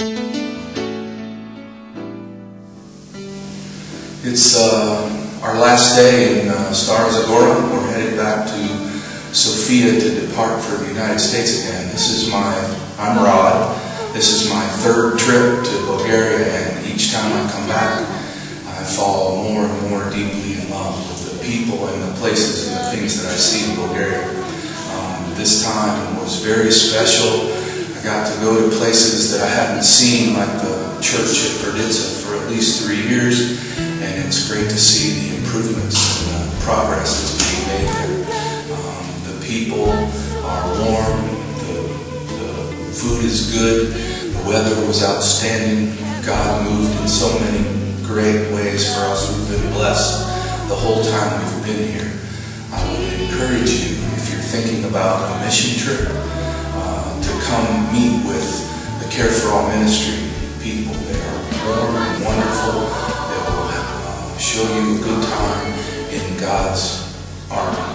It's uh, our last day in uh, Stara Zagora. We're headed back to Sofia to depart for the United States again. This is my, I'm Rod. This is my third trip to Bulgaria, and each time I come back, I fall more and more deeply in love with the people and the places and the things that I see in Bulgaria. Um, this time was very special. Got to go to places that I hadn't seen, like the church at Verditsa, for at least three years, and it's great to see the improvements and the progress that's being made there. Um, the people are warm, the, the food is good, the weather was outstanding. God moved in so many great ways for us. We've been blessed the whole time we've been here. I would encourage you, if you're thinking about a mission trip, meet with the Care for All Ministry people. They are warm and wonderful. They will uh, show you a good time in God's army.